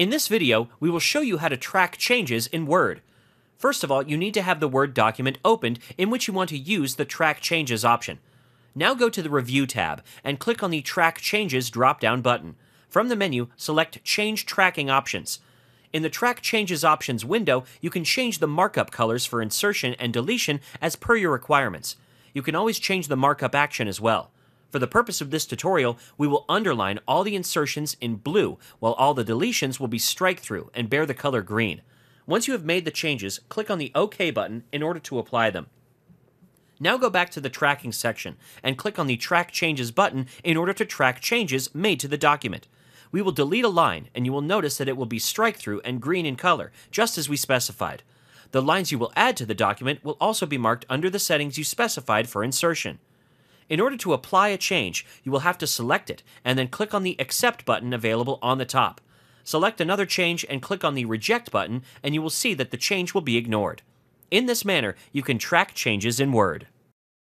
In this video, we will show you how to track changes in Word. First of all, you need to have the Word document opened in which you want to use the Track Changes option. Now go to the Review tab and click on the Track Changes drop-down button. From the menu, select Change Tracking Options. In the Track Changes Options window, you can change the markup colors for insertion and deletion as per your requirements. You can always change the markup action as well. For the purpose of this tutorial, we will underline all the insertions in blue, while all the deletions will be strike through and bear the color green. Once you have made the changes, click on the OK button in order to apply them. Now go back to the tracking section and click on the Track Changes button in order to track changes made to the document. We will delete a line and you will notice that it will be strike through and green in color, just as we specified. The lines you will add to the document will also be marked under the settings you specified for insertion. In order to apply a change, you will have to select it and then click on the Accept button available on the top. Select another change and click on the Reject button, and you will see that the change will be ignored. In this manner, you can track changes in Word.